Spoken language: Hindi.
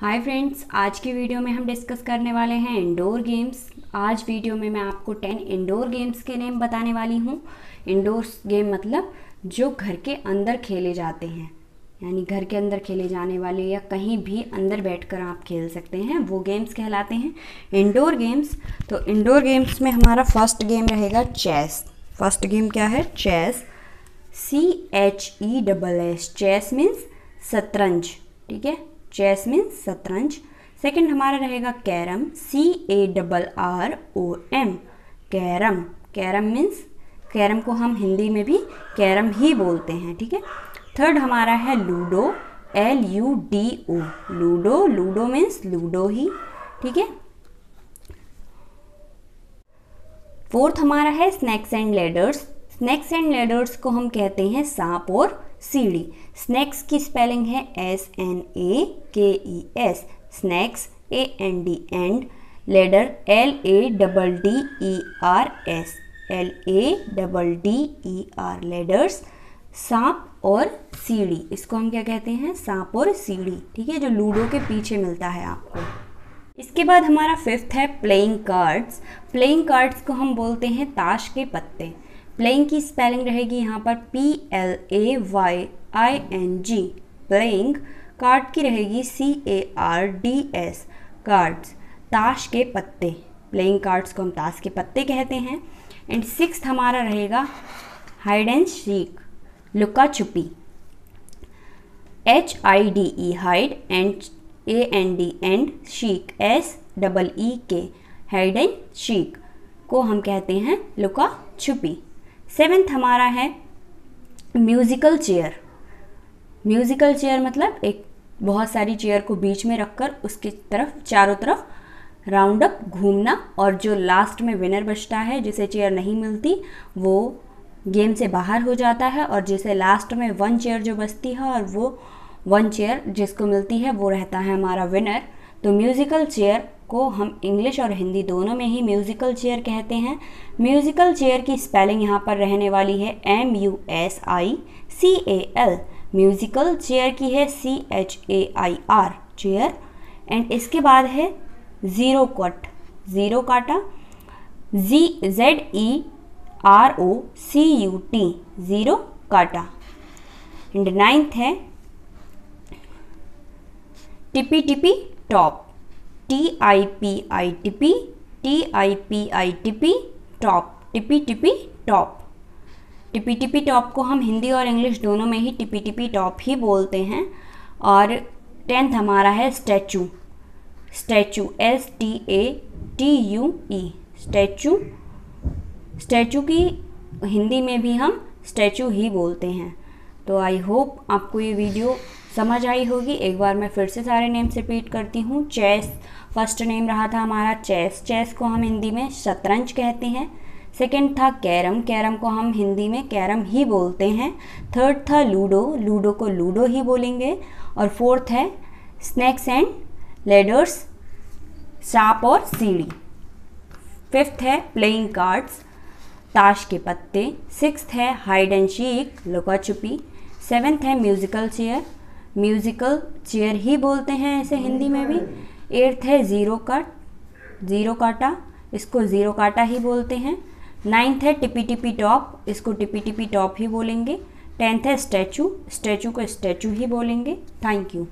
हाय फ्रेंड्स, आज की वीडियो में हम डिस्कस करने वाले हैं इंडोर गेम्स आज वीडियो में मैं आपको टेन इंडोर गेम्स के नेम बताने वाली हूँ। इंडोर गेम मतलब जो घर के अंदर खेले जाते हैं। यानी घर के अंदर खेले जाने वाले या कहीं भी अंदर बैठकर आप खेल सकते हैं, वो गेम्स कहलाते हैं। इंडोर गेम्स तो इंडोर गेम्स में हमारा फ़र्स्ट गेम रहेगा चेस फ़र्स्ट गेम क्या है? Chess C H E double S chess means शतरंज, ठीक है? चेस मीन्स शतरंज सेकंड हमारा रहेगा carrom C A double R O M carrom. Carrom means carrom को हम हिंदी में भी कैरम ही बोलते हैं, ठीक है? थर्ड हमारा है ludo L U D O ludo ludo means ludo ही, ठीक है? फोर्थ हमारा है snakes and ladders snakes and ladders को हम कहते हैं सांप और सीढ़ी। स्नैक्स की स्पेलिंग है S N A K E S snakes A N D and ladder L A double D E R S L A double D E R ladders सांप और सीढ़ी। इसको हम क्या कहते हैं? सांप और सीढ़ी। ठीक है, जो लूडो के पीछे मिलता है आपको। इसके बाद हमारा फिफ्थ है प्लेइंग कार्ड्स प्लेइंग कार्ड्स को हम बोलते हैं ताश के पत्ते। प्लेइंग की स्पेलिंग रहेगी यहाँ पर P L A Y I N G playing card की रहेगी C A R D S cards ताश के पत्ते। प्लेइंग कार्ड्स को हम ताश के पत्ते कहते हैं। एंड सिक्स हमारा रहेगा हाइड एंड सीक लुका छुपी। H I D E hide and A N D and seek S double E K hide and chic को हम कहते हैं लुका छुपी। सेवेंथ हमारा है म्यूज़िकल चेयर। म्यूज़िकल चेयर मतलब एक बहुत सारी चेयर को बीच में रखकर उसकी तरफ़, चारों तरफ़ राउंड अप घूमना और जो लास्ट में विनर बचता है, जिसे चेयर नहीं मिलती, वो गेम से बाहर हो जाता है और जिसे लास्ट में वन चेयर जो बचती है और वो वन चेयर जिसको मिलती है, वो रहता है हमारा विनर। तो म्यूज़िकल चेयर को हम इंग्लिश और हिंदी दोनों में ही म्यूज़िकल चेयर कहते हैं। म्यूज़िकल चेयर की स्पेलिंग यहाँ पर रहने वाली है M U S I C A L musical chair की है C H A I R chair and इसके बाद है ज़ीरो कट ज़ीरो काटा। Z Z E R O C U T zero काटा। एंड नाइन्थ है tippy tippy top T I P I T P T I P I T P top tippy tippy top tippy tippy top को हम हिंदी और इंग्लिश दोनों में ही टिपी टिपी टॉप ही बोलते हैं। और टेंथ हमारा है statue statue S T A T U E statue statue की हिंदी में भी हम स्टैचू ही बोलते हैं। तो आई होप आपको ये वीडियो समझ आई होगी। एक बार मैं फिर से सारे नेम्स रिपीट करती हूँ। चेस, फ़र्स्ट नेम रहा था हमारा चेस। चेस को हम हिंदी में शतरंज कहते हैं। सेकेंड था कैरम। कैरम को हम हिंदी में कैरम ही बोलते हैं। थर्ड था लूडो। लूडो को लूडो ही बोलेंगे। और फोर्थ है स्नैक्स एंड लेडर्स, सांप और सीढ़ी। फिफ्थ है प्लेइंग कार्ड्स, ताश के पत्ते। सिक्स है हाइड एंड शीक, लुका छुपी। सेवेंथ है म्यूज़िकल चेयर। म्यूज़िकल चेयर ही बोलते हैं ऐसे हिंदी में भी। एट्थ है ज़ीरो कट ज़ीरो काटा इसको ज़ीरो काटा ही बोलते हैं। नाइन्थ है टिपी टिपी टॉप इसको टिपी टिपी टॉप ही बोलेंगे। टेंथ है स्टैचू स्टैचू को स्टैचू ही बोलेंगे। Thank you